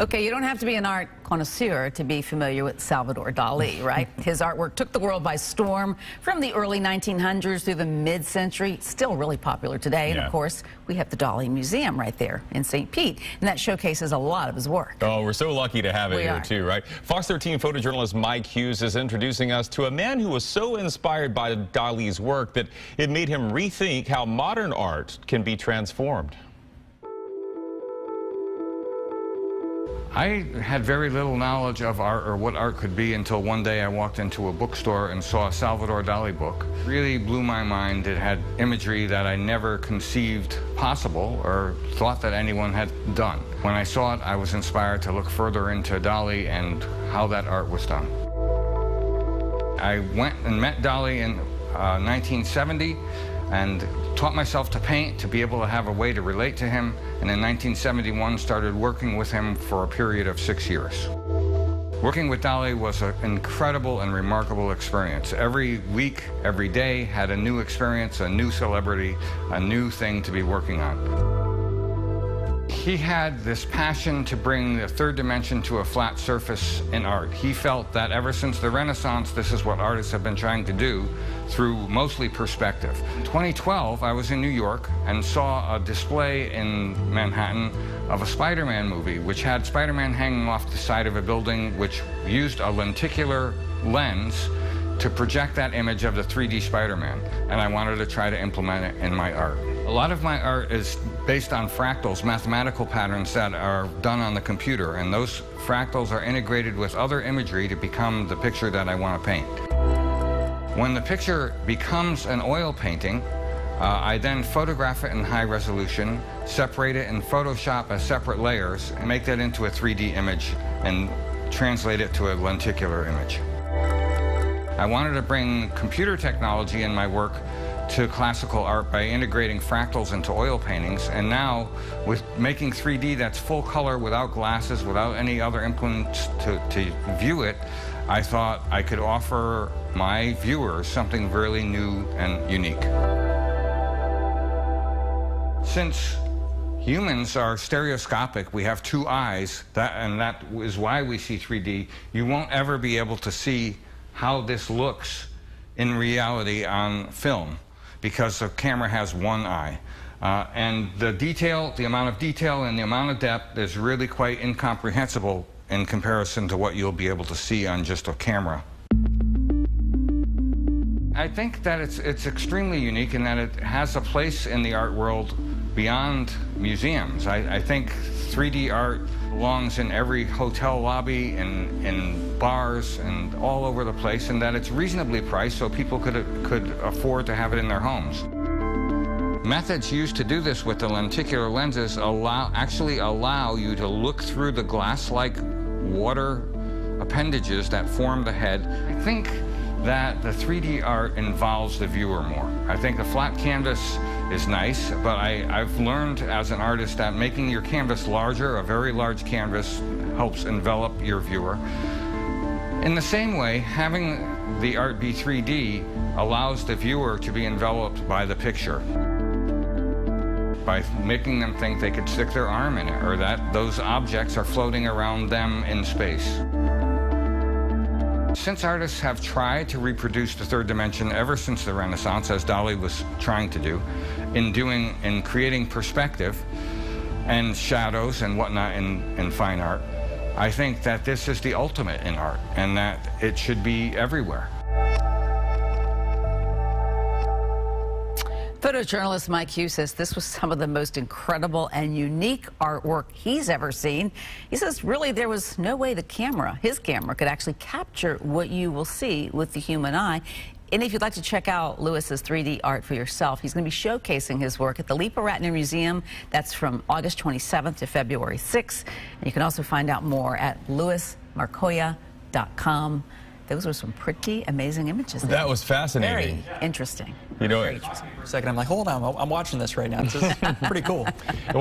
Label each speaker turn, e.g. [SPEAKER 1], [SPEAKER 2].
[SPEAKER 1] Okay, you don't have to be an art connoisseur to be familiar with Salvador Dali, right? His artwork took the world by storm from the early 1900s through the mid-century. Still really popular today. Yeah. And of course, we have the Dali Museum right there in St. Pete, and that showcases a lot of his work.
[SPEAKER 2] Oh, we're so lucky to have it
[SPEAKER 1] we
[SPEAKER 2] here
[SPEAKER 1] are.
[SPEAKER 2] too, right? Fox 13 photojournalist Mike Hughes is introducing us to a man who was so inspired by Dali's work that it made him rethink how modern art can be transformed.
[SPEAKER 3] I had very little knowledge of art or what art could be until one day I walked into a bookstore and saw a Salvador Dali book. Really blew my mind. It had imagery that I never conceived possible or thought that anyone had done. When I saw it, I was inspired to look further into Dali and how that art was done. I went and met Dali in uh, 1970 and taught myself to paint to be able to have a way to relate to him, and in 1971 started working with him for a period of six years. Working with Dali was an incredible and remarkable experience. Every week, every day had a new experience, a new celebrity, a new thing to be working on. He had this passion to bring the third dimension to a flat surface in art. He felt that ever since the Renaissance, this is what artists have been trying to do through mostly perspective. In 2012, I was in New York and saw a display in Manhattan of a Spider-Man movie, which had Spider-Man hanging off the side of a building, which used a lenticular lens to project that image of the 3D Spider-Man. And I wanted to try to implement it in my art. A lot of my art is based on fractals, mathematical patterns that are done on the computer, and those fractals are integrated with other imagery to become the picture that I want to paint. When the picture becomes an oil painting, uh, I then photograph it in high resolution, separate it in Photoshop as separate layers, and make that into a 3D image and translate it to a lenticular image. I wanted to bring computer technology in my work to classical art by integrating fractals into oil paintings. And now, with making 3D that's full color without glasses, without any other implements to, to view it, I thought I could offer my viewers something really new and unique. Since humans are stereoscopic, we have two eyes, that, and that is why we see 3D, you won't ever be able to see how this looks in reality on film because the camera has one eye. Uh, and the detail, the amount of detail and the amount of depth is really quite incomprehensible in comparison to what you'll be able to see on just a camera. I think that it's, it's extremely unique in that it has a place in the art world beyond museums. I, I think 3D art belongs in every hotel lobby and in bars and all over the place, and that it's reasonably priced so people could, could afford to have it in their homes. Methods used to do this with the lenticular lenses allow, actually allow you to look through the glass-like water appendages that form the head. I think that the 3D art involves the viewer more. I think the flat canvas is nice, but I, I've learned as an artist that making your canvas larger, a very large canvas, helps envelop your viewer. In the same way, having the art be 3D allows the viewer to be enveloped by the picture by making them think they could stick their arm in it or that those objects are floating around them in space. Since artists have tried to reproduce the third dimension ever since the Renaissance, as Dali was trying to do, in doing, in creating perspective and shadows and whatnot in, in fine art, I think that this is the ultimate in art and that it should be everywhere.
[SPEAKER 1] Photojournalist Mike Hughes says this was some of the most incredible and unique artwork he's ever seen. He says really there was no way the camera, his camera, could actually capture what you will see with the human eye. And if you'd like to check out Louis's 3D art for yourself, he's going to be showcasing his work at the Leepa-Rattner Museum. That's from August 27th to February 6th. And you can also find out more at louismarkoya.com. Those were some pretty amazing images. There.
[SPEAKER 2] That was fascinating.
[SPEAKER 1] Very interesting.
[SPEAKER 2] You know,
[SPEAKER 1] Very interesting.
[SPEAKER 4] Second, I'm like, hold on, I'm watching this right now. This is pretty cool.